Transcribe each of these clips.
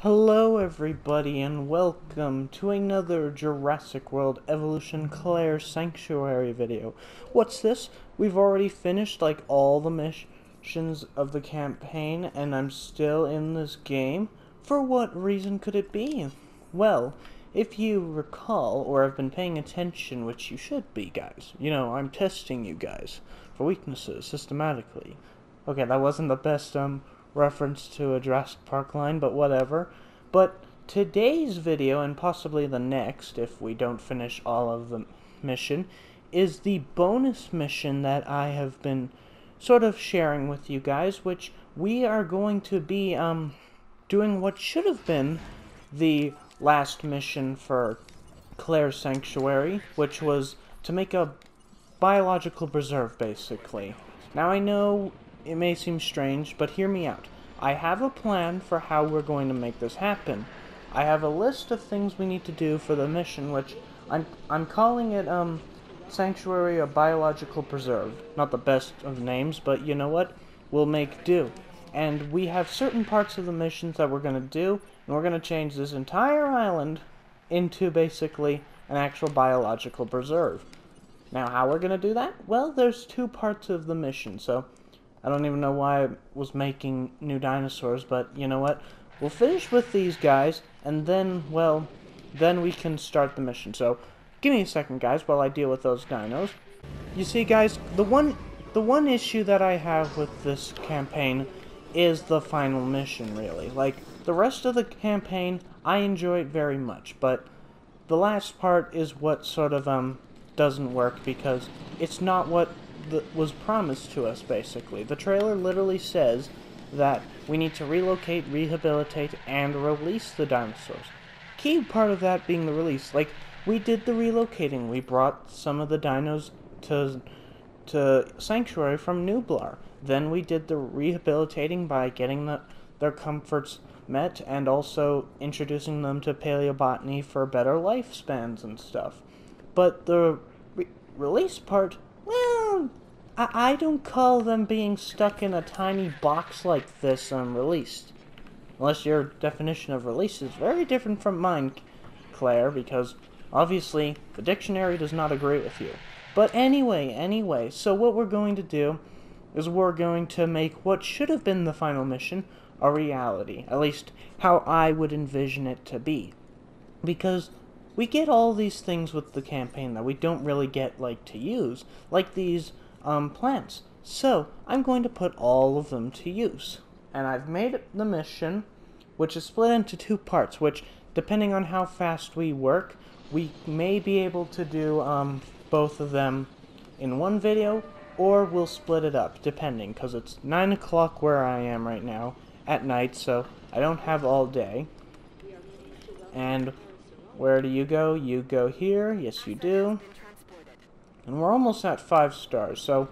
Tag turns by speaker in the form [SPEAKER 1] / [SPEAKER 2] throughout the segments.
[SPEAKER 1] Hello everybody and welcome to another Jurassic World Evolution Claire Sanctuary video. What's this? We've already finished like all the missions of the campaign and I'm still in this game? For what reason could it be? Well, if you recall or have been paying attention, which you should be guys, you know, I'm testing you guys for weaknesses systematically. Okay, that wasn't the best um reference to a Jurassic Park line, but whatever. But today's video, and possibly the next, if we don't finish all of the mission, is the bonus mission that I have been sort of sharing with you guys, which we are going to be um, doing what should have been the last mission for Claire's Sanctuary, which was to make a biological preserve, basically. Now, I know it may seem strange, but hear me out. I have a plan for how we're going to make this happen. I have a list of things we need to do for the mission, which I'm I'm calling it um Sanctuary or Biological Preserve. Not the best of names, but you know what? We'll make do. And we have certain parts of the missions that we're going to do, and we're going to change this entire island into basically an actual biological preserve. Now, how we're going to do that? Well, there's two parts of the mission, so I don't even know why I was making new dinosaurs, but you know what? We'll finish with these guys, and then, well, then we can start the mission. So, give me a second, guys, while I deal with those dinos. You see, guys, the one, the one issue that I have with this campaign is the final mission, really. Like, the rest of the campaign, I enjoy it very much, but the last part is what sort of, um, doesn't work because it's not what that was promised to us, basically. The trailer literally says that we need to relocate, rehabilitate, and release the dinosaurs. Key part of that being the release. Like, we did the relocating. We brought some of the dinos to to Sanctuary from Nublar. Then we did the rehabilitating by getting the, their comforts met and also introducing them to paleobotany for better lifespans and stuff. But the re release part I, I don't call them being stuck in a tiny box like this unreleased. Unless your definition of release is very different from mine, Claire, because obviously the dictionary does not agree with you. But anyway, anyway, so what we're going to do is we're going to make what should have been the final mission a reality. At least how I would envision it to be. Because we get all these things with the campaign that we don't really get like to use, like these um, plants. So I'm going to put all of them to use. And I've made the mission, which is split into two parts, which depending on how fast we work, we may be able to do um, both of them in one video, or we'll split it up, depending, because it's 9 o'clock where I am right now, at night, so I don't have all day. And where do you go? You go here. Yes, you do. And we're almost at five stars, so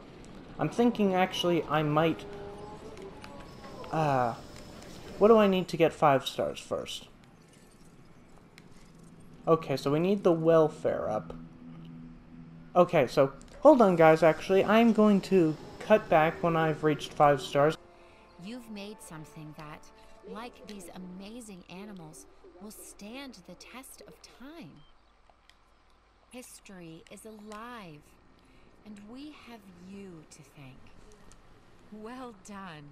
[SPEAKER 1] I'm thinking actually I might... Uh, what do I need to get five stars first? Okay, so we need the welfare up. Okay, so hold on guys, actually. I'm going to cut back when I've reached five stars.
[SPEAKER 2] You've made something that, like these amazing animals, will stand the test of time. History is alive, and we have you to thank. Well done.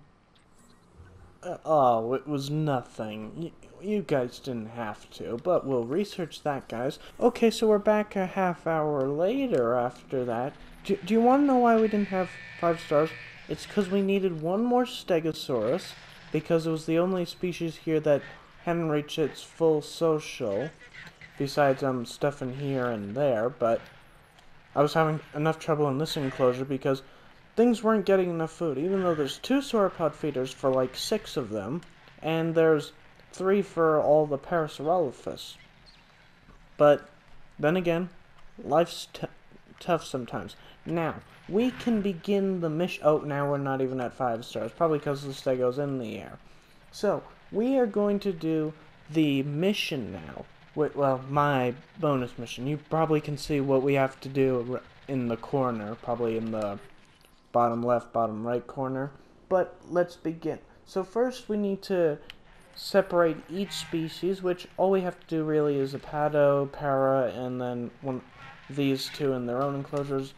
[SPEAKER 1] Uh, oh, it was nothing. You, you guys didn't have to, but we'll research that, guys. Okay, so we're back a half hour later after that. Do, do you want to know why we didn't have five stars? It's because we needed one more Stegosaurus, because it was the only species here that hadn't reached its full social, besides um stuff in here and there, but I was having enough trouble in this enclosure because things weren't getting enough food, even though there's two sauropod feeders for like six of them, and there's three for all the Parasaurolophus. But then again, life's tough sometimes. Now, we can begin the mission. Oh, now we're not even at five stars, probably because the stego's in the air. So, we are going to do the mission now. Well, my bonus mission. You probably can see what we have to do in the corner, probably in the bottom left, bottom right corner. But let's begin. So first we need to separate each species, which all we have to do really is a pado, para, and then one these two in their own enclosures,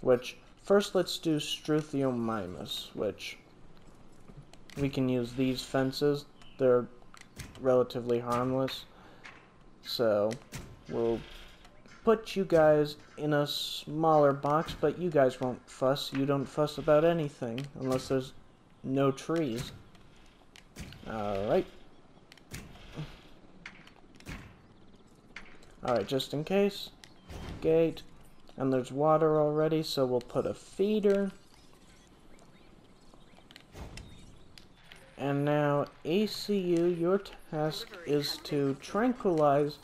[SPEAKER 1] which first let's do Struthiomimus, which we can use these fences. They're relatively harmless. So we'll put you guys in a smaller box, but you guys won't fuss. You don't fuss about anything unless there's no trees. Alright. Alright, just in case. Gate. And there's water already, so we'll put a feeder. And now, ACU, your task is to tranquilize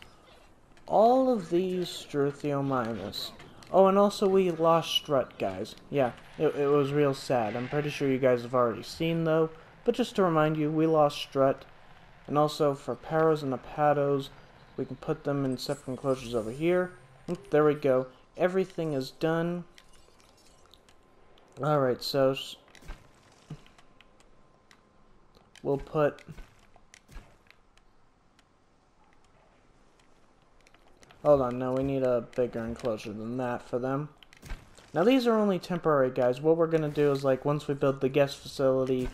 [SPEAKER 1] all of these Struthiomimus. Oh, and also we lost Strut, guys. Yeah, it, it was real sad. I'm pretty sure you guys have already seen, though. But just to remind you, we lost Strut. And also, for Paros and Apatos, we can put them in separate enclosures over here. There we go. Everything is done. Alright, so... We'll put Hold on, no, we need a bigger enclosure than that for them. Now these are only temporary, guys. What we're to do is, like, once we build the guest facility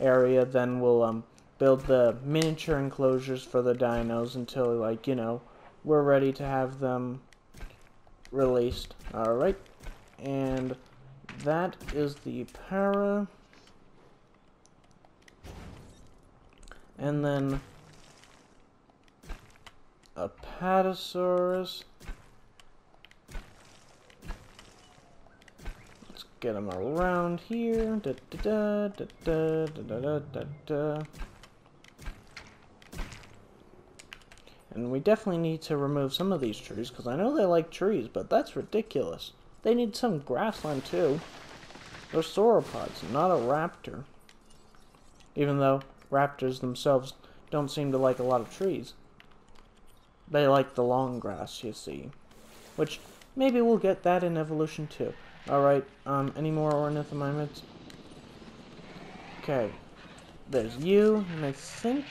[SPEAKER 1] area, then we'll, um, build the miniature enclosures for the dinos until, like, you know, we're ready to have them released. Alright. And that is the para. And then Apatosaurus. Let's get them around here. Da, da, da, da, da, da, da, da, And we definitely need to remove some of these trees, because I know they like trees, but that's ridiculous. They need some grassland, too. They're sauropods, not a raptor. Even though raptors themselves don't seem to like a lot of trees. They like the long grass, you see. Which, maybe we'll get that in evolution too. Alright, um, any more ornithomimids? Okay. There's you, and I think...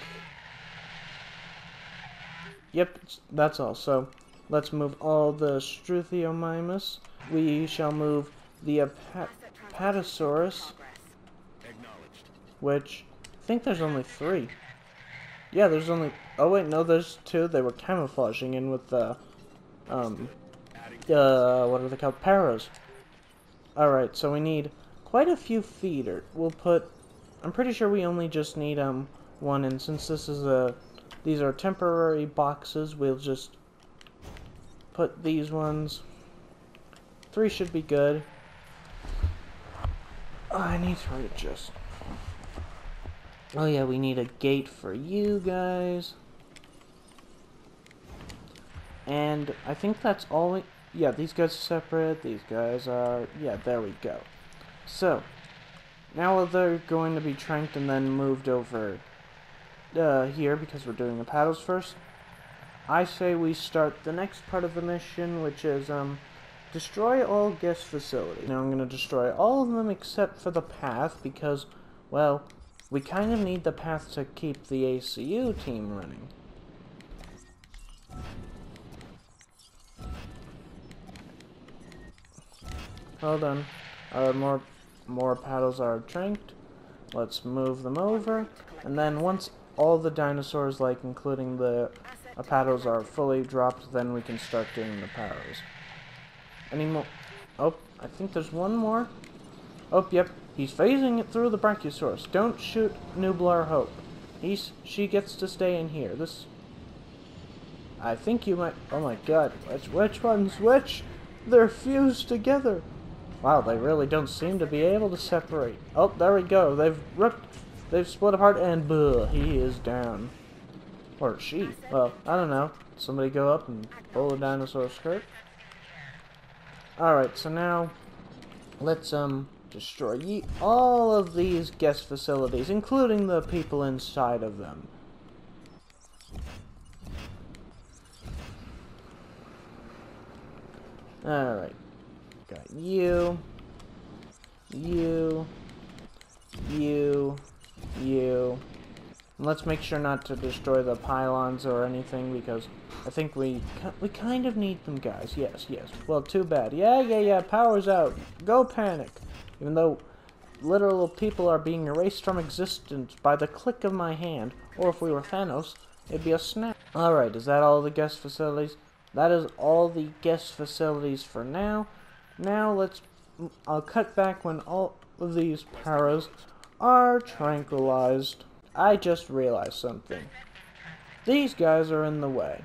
[SPEAKER 1] Yep, that's all. So, let's move all the Struthiomimus. We shall move the Apatosaurus, which think there's only three. Yeah, there's only... Oh, wait, no, there's two. They were camouflaging in with the... Um... Uh, what are they called? Paras. Alright, so we need quite a few feeder. We'll put... I'm pretty sure we only just need, um, one, and since this is a... These are temporary boxes, we'll just put these ones. Three should be good. Oh, I need to readjust. Oh yeah, we need a gate for you guys. And I think that's all we... Yeah, these guys are separate. These guys are... Yeah, there we go. So, now they're going to be tranked and then moved over uh, here because we're doing the paddles first. I say we start the next part of the mission, which is, um, destroy all guest facilities. Now I'm going to destroy all of them except for the path because, well, we kind of need the path to keep the ACU team running. Hold on. Uh, more, more paddles are tranked. Let's move them over. And then once all the dinosaurs, like including the uh, paddles, are fully dropped, then we can start doing the paddles. Any more? Oh, I think there's one more. Oh, yep. He's phasing it through the Brachiosaurus. Don't shoot Nublar Hope. He's she gets to stay in here. This I think you might oh my god, which which one's which? They're fused together. Wow, they really don't seem to be able to separate. Oh, there we go. They've ripped they've split apart and buh, he is down. Or she. Well, I don't know. Somebody go up and pull the dinosaur skirt. Alright, so now let's um Destroy ye all of these guest facilities, including the people inside of them. Alright. Got you. You. You. You. And let's make sure not to destroy the pylons or anything because I think we we kind of need them, guys. Yes, yes. Well, too bad. Yeah, yeah, yeah. Power's out. Go panic. Even though literal people are being erased from existence by the click of my hand, or if we were Thanos, it'd be a snap. Alright, is that all the guest facilities? That is all the guest facilities for now. Now let's... I'll cut back when all of these paras are tranquilized. I just realized something. These guys are in the way.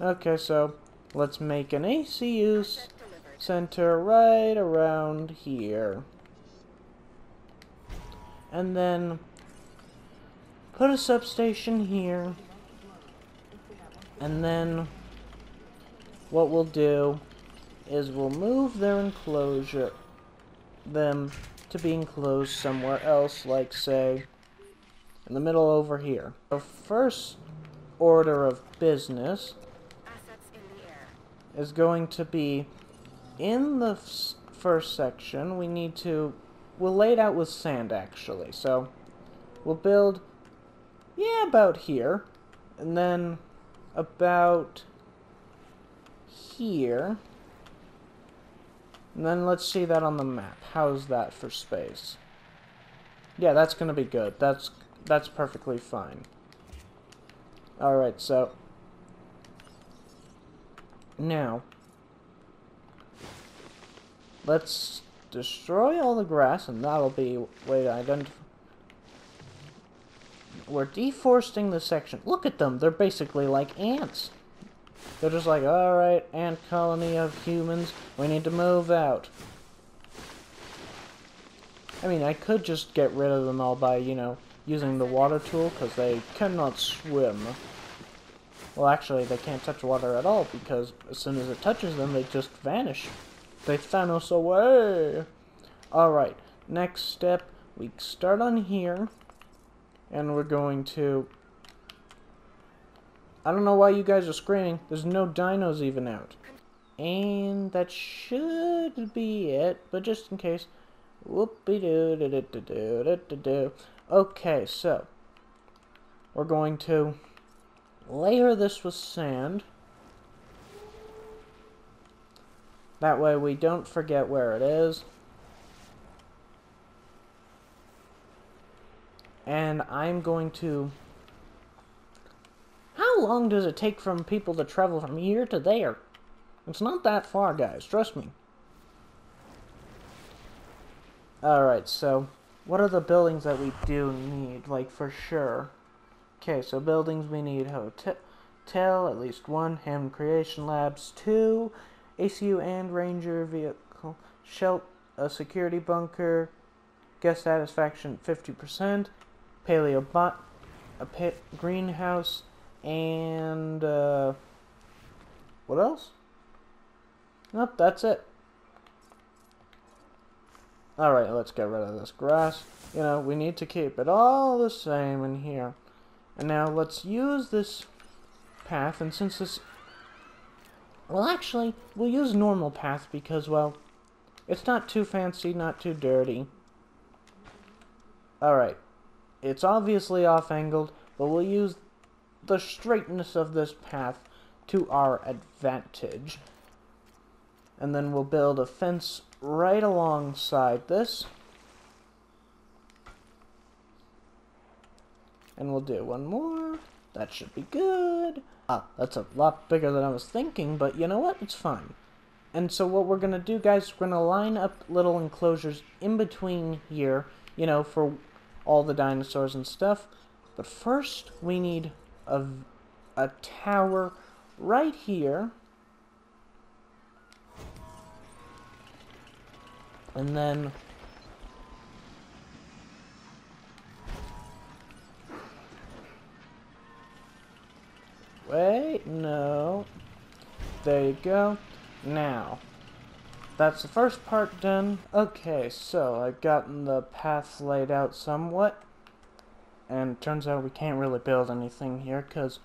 [SPEAKER 1] Okay, so let's make an ACU center right around here. And then put a substation here. And then what we'll do is we'll move their enclosure, them to be enclosed somewhere else, like say, in the middle over here. The first order of business is going to be in the first section, we need to, we'll lay it out with sand actually, so we'll build, yeah, about here, and then about here, and then let's see that on the map. How's that for space? Yeah, that's gonna be good. That's that's perfectly fine. Alright, so now let's destroy all the grass and that'll be way to identify we're deforesting the section. Look at them, they're basically like ants. They're just like, alright, ant colony of humans, we need to move out. I mean, I could just get rid of them all by, you know, using the water tool, because they cannot swim. Well, actually, they can't touch water at all, because as soon as it touches them, they just vanish. They Thanos away! Alright, next step, we start on here, and we're going to I don't know why you guys are screaming. There's no dinos even out. And that should be it, but just in case. Whoopie doo doo doo doo doo doo doo. Okay, so we're going to layer this with sand. That way we don't forget where it is. And I'm going to how long does it take from people to travel from here to there? It's not that far, guys. Trust me. Alright, so what are the buildings that we do need, like, for sure? Okay, so buildings we need hotel, at least one, Hammond Creation Labs, two, ACU and Ranger vehicle, shelter, a security bunker, guest satisfaction 50%, paleo bot, a pit greenhouse, and, uh, what else? Nope, that's it. Alright, let's get rid of this grass. You know, we need to keep it all the same in here. And now let's use this path, and since this... Well, actually, we'll use normal path because, well, it's not too fancy, not too dirty. Alright. It's obviously off-angled, but we'll use the straightness of this path to our advantage. And then we'll build a fence right alongside this. And we'll do one more. That should be good. Ah, that's a lot bigger than I was thinking, but you know what? It's fine. And so what we're going to do, guys, we're going to line up little enclosures in between here, you know, for all the dinosaurs and stuff. But first, we need a, a tower right here. And then Wait, no. There you go. Now, that's the first part done. Okay, so I've gotten the path laid out somewhat. And turns out we can't really build anything here because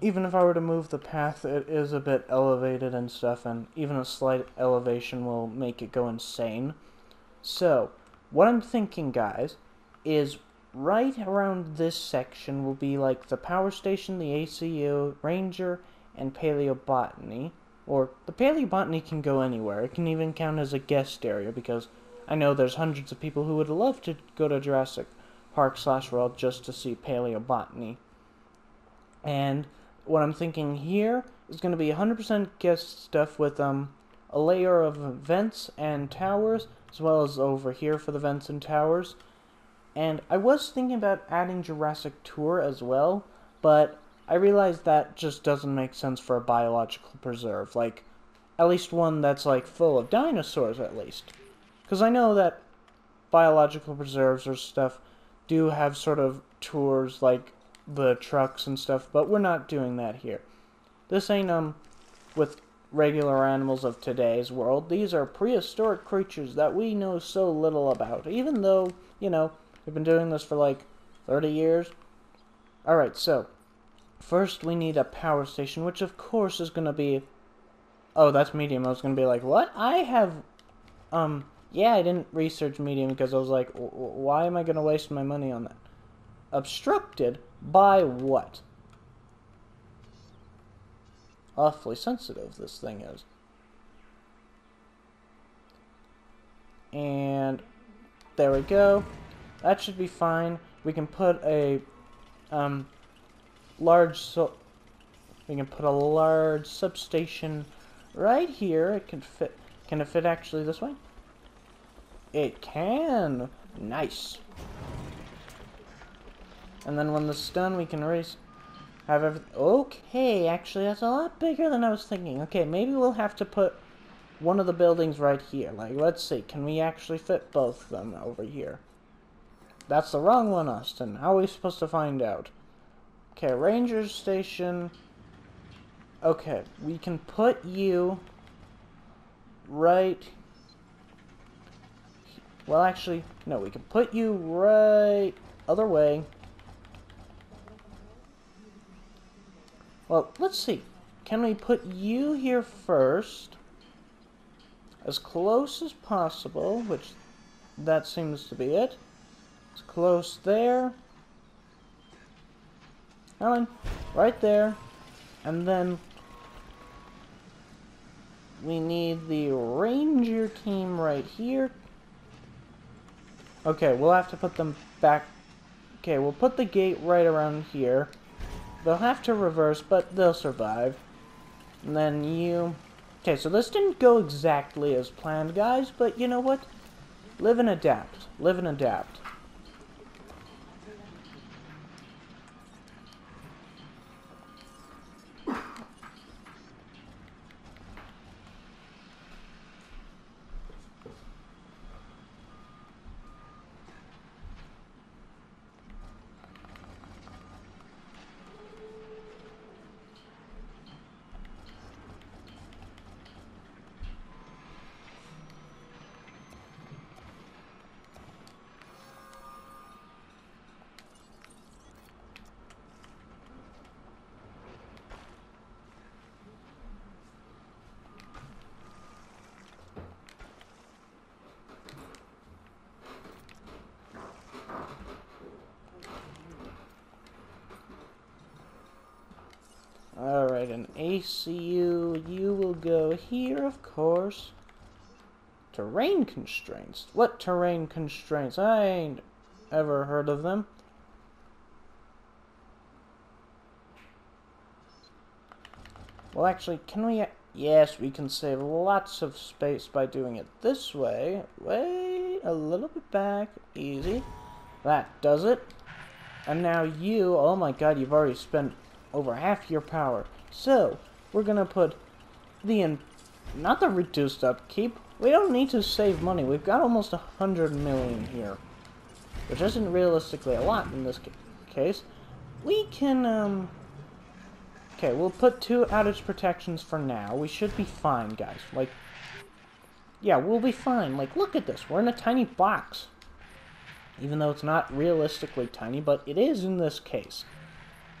[SPEAKER 1] even if I were to move the path, it is a bit elevated and stuff, and even a slight elevation will make it go insane. So, what I'm thinking, guys, is right around this section will be like the power station, the ACU, Ranger, and Paleobotany. Or the Paleobotany can go anywhere. It can even count as a guest area because I know there's hundreds of people who would love to go to Jurassic Park slash World just to see Paleobotany. And what I'm thinking here is going to be 100% guest stuff with um a layer of vents and towers, as well as over here for the vents and towers. And I was thinking about adding Jurassic Tour as well, but I realized that just doesn't make sense for a biological preserve. Like, at least one that's like full of dinosaurs, at least. Because I know that biological preserves or stuff do have sort of tours like the trucks and stuff, but we're not doing that here. This ain't, um, with regular animals of today's world. These are prehistoric creatures that we know so little about, even though, you know, we've been doing this for like 30 years. Alright, so, first we need a power station, which of course is going to be... Oh, that's medium. I was going to be like, what? I have, um, yeah, I didn't research medium because I was like, why am I going to waste my money on that? Obstructed by what? Awfully sensitive this thing is. And there we go. That should be fine. We can put a um, large we can put a large substation right here. It can fit. Can it fit actually this way? It can. Nice. And then when the done, we can raise, have everything. Okay, actually, that's a lot bigger than I was thinking. Okay, maybe we'll have to put one of the buildings right here. Like, let's see, can we actually fit both of them over here? That's the wrong one, Austin. How are we supposed to find out? Okay, Ranger Station. Okay, we can put you right well, actually, no, we can put you right other way. Well, let's see. Can we put you here first? As close as possible, which that seems to be it. It's close there. Helen, right there. And then we need the ranger team right here. Okay, we'll have to put them back. Okay, we'll put the gate right around here. They'll have to reverse, but they'll survive. And then you... Okay, so this didn't go exactly as planned, guys, but you know what? Live and adapt. Live and adapt. Alright, an ACU, you will go here, of course. Terrain constraints? What terrain constraints? I ain't ever heard of them. Well, actually, can we... Yes, we can save lots of space by doing it this way. Wait, a little bit back. Easy. That does it. And now you... Oh my god, you've already spent over half your power. So, we're gonna put the, in not the reduced upkeep. We don't need to save money. We've got almost a hundred million here. Which isn't realistically a lot in this case. We can, um... Okay, we'll put two outage protections for now. We should be fine, guys. Like, yeah, we'll be fine. Like, look at this. We're in a tiny box. Even though it's not realistically tiny, but it is in this case.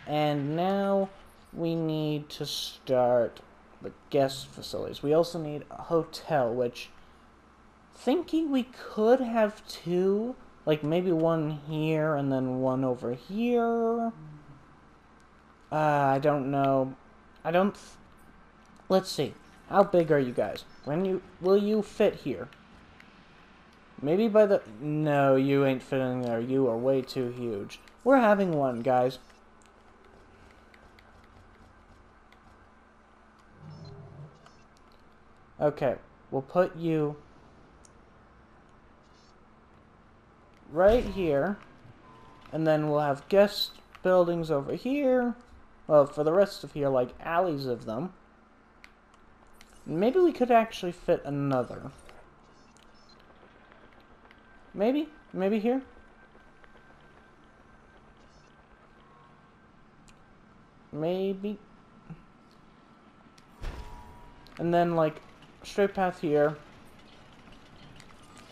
[SPEAKER 1] And now we need to start the guest facilities. We also need a hotel, which thinking we could have two Like maybe one here and then one over here. Uh, I don't know. I don't. Let's see. How big are you guys? When you will you fit here? Maybe by the no, you ain't fitting there. You are way too huge. We're having one, guys. Okay, we'll put you right here, and then we'll have guest buildings over here. Well, for the rest of here, like alleys of them. Maybe we could actually fit another. Maybe? Maybe here? Maybe. And then, like, straight path here.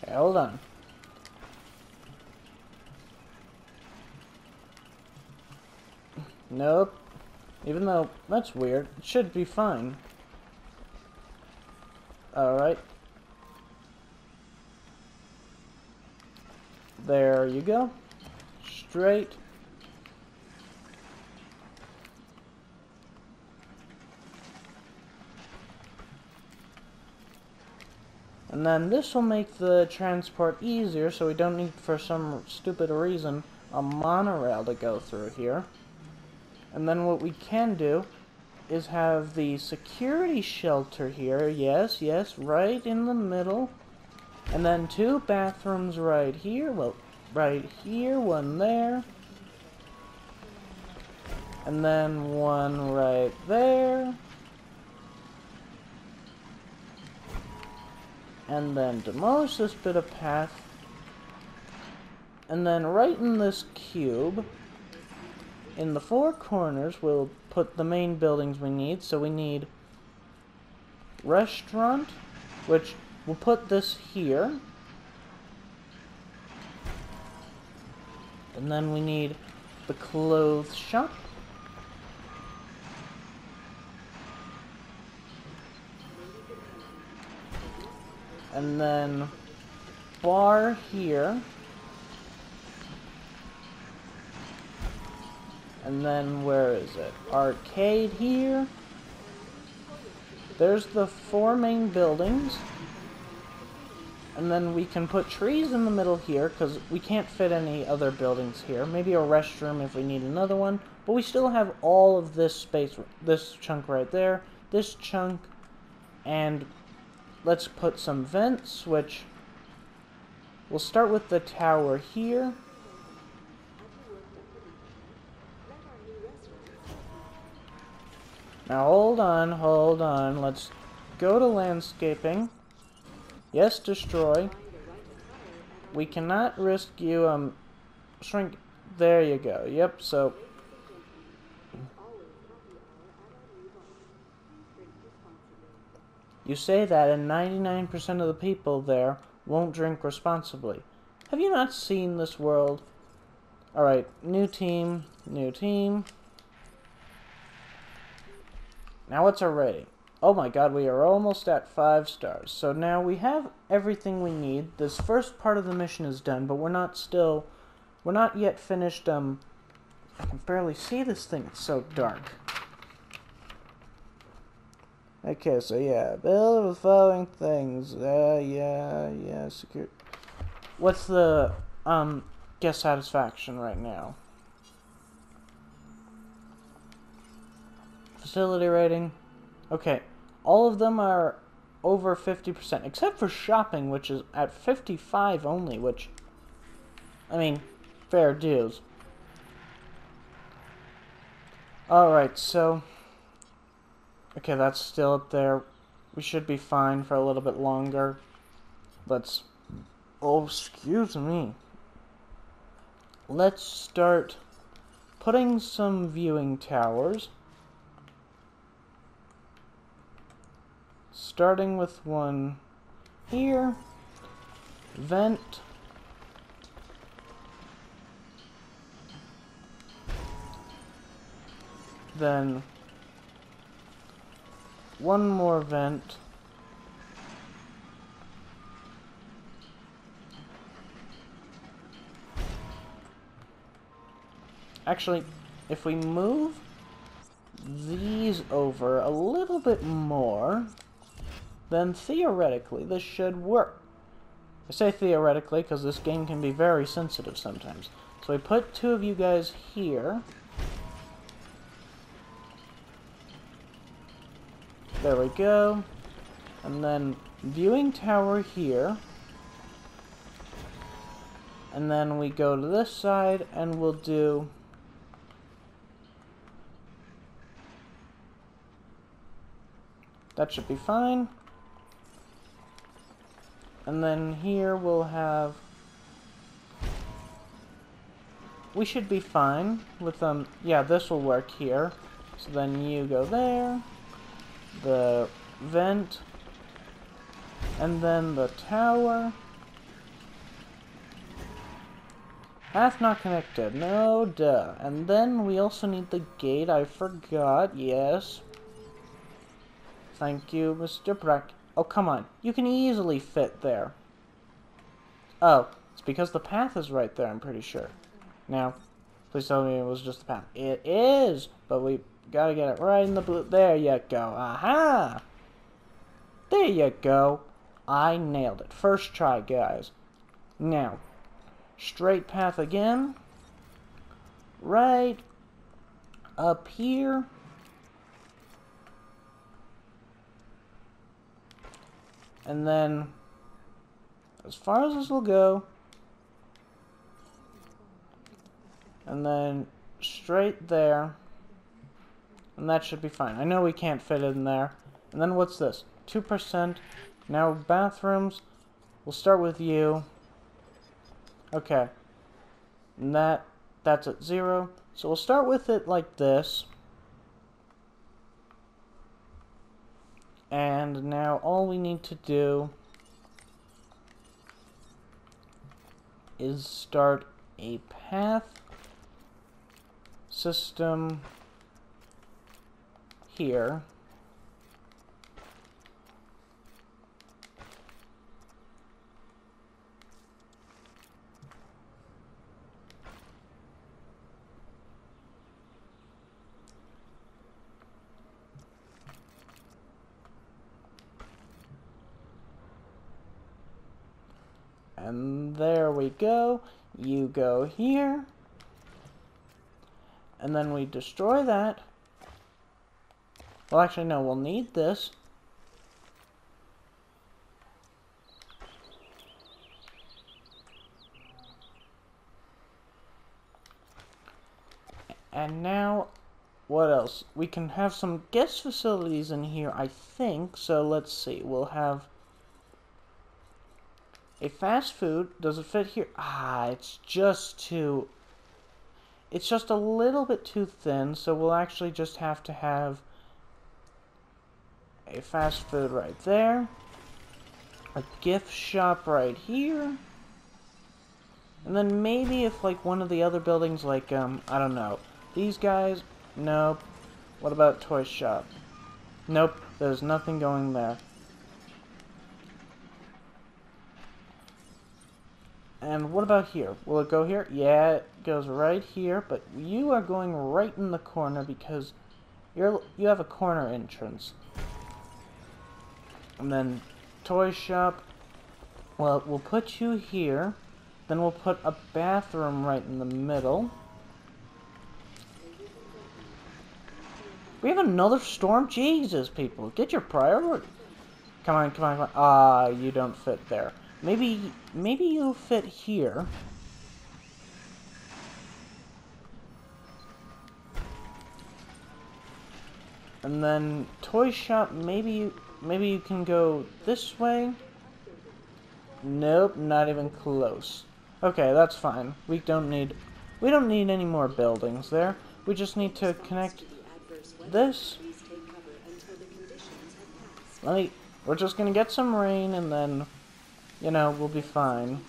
[SPEAKER 1] Okay, hold on. Nope. Even though, that's weird. It should be fine. Alright. There you go. Straight. And then this will make the transport easier so we don't need, for some stupid reason, a monorail to go through here. And then what we can do is have the security shelter here. Yes, yes, right in the middle. And then two bathrooms right here. Well, right here, one there. And then one right there. And then demolish this bit of path. And then right in this cube, in the four corners, we'll put the main buildings we need. So we need restaurant, which we'll put this here. And then we need the clothes shop. And then bar here. And then where is it? Arcade here. There's the four main buildings. And then we can put trees in the middle here because we can't fit any other buildings here. Maybe a restroom if we need another one. But we still have all of this space, this chunk right there, this chunk, and let's put some vents, which we'll start with the tower here. Now hold on, hold on. Let's go to landscaping. Yes, destroy. We cannot risk you um shrink. There you go. Yep. So. You say that, and 99% of the people there won't drink responsibly. Have you not seen this world? Alright, new team, new team. Now what's our rating? Oh my god, we are almost at 5 stars. So now we have everything we need. This first part of the mission is done, but we're not still... We're not yet finished, um... I can barely see this thing, it's so dark. Okay, so yeah, build the following things. Uh, yeah, yeah, secure. What's the, um, guest satisfaction right now? Facility rating. Okay, all of them are over 50%, except for shopping, which is at 55 only, which, I mean, fair dues. Alright, so, okay, that's still up there. We should be fine for a little bit longer. Let's, oh, excuse me. Let's start putting some viewing towers. starting with one here, vent, then one more vent. Actually, if we move these over a little bit more, then theoretically this should work. I say theoretically because this game can be very sensitive sometimes. So we put two of you guys here. There we go. And then viewing tower here. And then we go to this side and we'll do That should be fine. And then here we'll have... We should be fine with, um, yeah, this will work here. So then you go there. The vent. And then the tower. Path not connected. No, duh. And then we also need the gate. I forgot. Yes. Thank you, Mr. Breck. Oh, come on. You can easily fit there. Oh, it's because the path is right there, I'm pretty sure. Now, please tell me it was just the path. It is, but we gotta get it right in the blue. There you go. Aha! There you go. I nailed it. First try, guys. Now, straight path again. Right up here. And then, as far as this will go, and then straight there, and that should be fine. I know we can't fit it in there. And then what's this? 2%. Now bathrooms, we'll start with you. Okay. And that, that's at zero. So we'll start with it like this. And now all we need to do is start a path system here. And there we go. You go here. And then we destroy that. Well, actually, no, we'll need this. And now, what else? We can have some guest facilities in here, I think. So let's see. We'll have a fast food, does it fit here? Ah, it's just too... It's just a little bit too thin, so we'll actually just have to have a fast food right there. A gift shop right here. And then maybe if like one of the other buildings like, um, I don't know. These guys, nope. What about toy shop? Nope, there's nothing going there. And what about here? Will it go here? Yeah, it goes right here, but you are going right in the corner because you're you have a corner entrance. And then toy shop. Well, we'll put you here. Then we'll put a bathroom right in the middle. We have another storm? Jesus, people. Get your priority. Come on, come on, come on. Ah, you don't fit there. Maybe, maybe you'll fit here. And then toy shop, maybe you, maybe you can go this way. Nope, not even close. Okay, that's fine. We don't need, we don't need any more buildings there. We just need to connect this. Let me, we're just gonna get some rain and then you know, we'll be fine.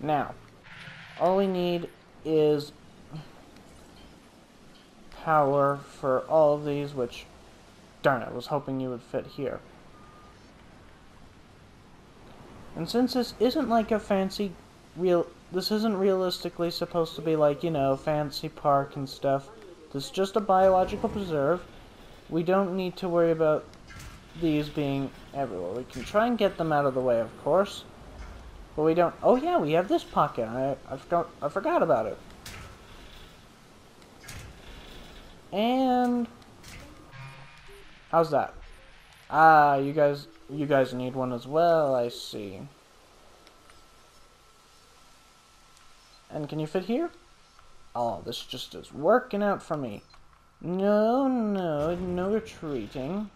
[SPEAKER 1] Now, all we need is power for all of these, which, darn it, was hoping you would fit here. And since this isn't like a fancy real. This isn't realistically supposed to be like you know fancy park and stuff. This is just a biological preserve. We don't need to worry about these being everywhere. We can try and get them out of the way, of course. But we don't... Oh, yeah, we have this pocket. I, I, forgot, I forgot about it. And... How's that? Ah, you guys... You guys need one as well, I see. And can you fit here? Oh, this just is working out for me. No, no, no retreating.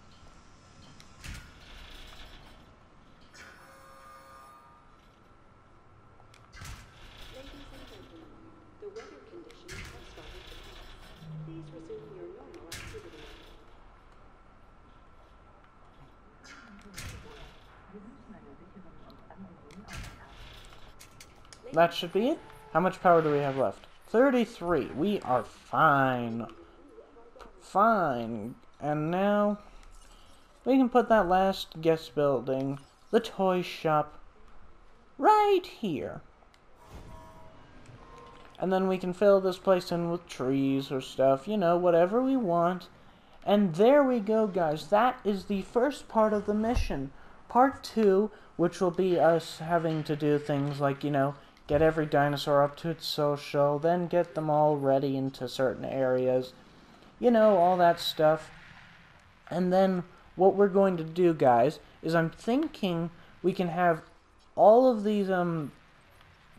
[SPEAKER 1] That should be it. How much power do we have left? 33. We are fine. Fine. And now, we can put that last guest building, the toy shop, right here. And then we can fill this place in with trees or stuff, you know, whatever we want. And there we go, guys. That is the first part of the mission. Part two, which will be us having to do things like, you know, get every dinosaur up to its social, then get them all ready into certain areas, you know, all that stuff. And then what we're going to do, guys, is I'm thinking we can have all of these um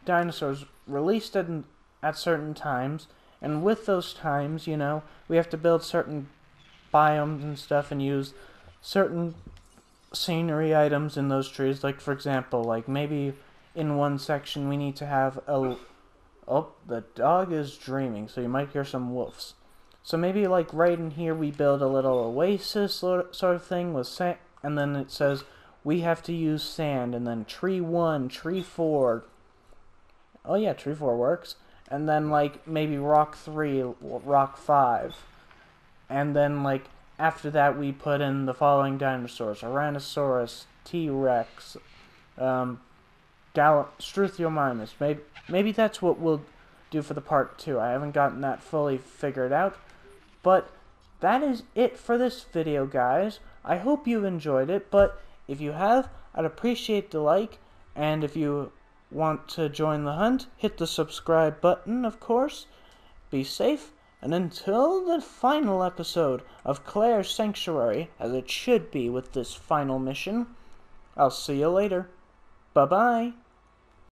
[SPEAKER 1] dinosaurs released at, at certain times, and with those times, you know, we have to build certain biomes and stuff and use certain scenery items in those trees. Like, for example, like maybe in one section we need to have a oh the dog is dreaming so you might hear some wolves. So maybe like right in here we build a little oasis sort of thing with sand and then it says we have to use sand and then tree one tree four. Oh yeah tree four works. And then like maybe rock three rock five. And then like after that we put in the following dinosaurs. Tyrannosaurus T-Rex um, Gal- Struthiomimus. Maybe, maybe that's what we'll do for the part two. I haven't gotten that fully figured out. But that is it for this video, guys. I hope you enjoyed it, but if you have, I'd appreciate the like, and if you want to join the hunt, hit the subscribe button, of course. Be safe, and until the final episode of Claire's Sanctuary, as it should be with this final mission, I'll see you later. Bye bye.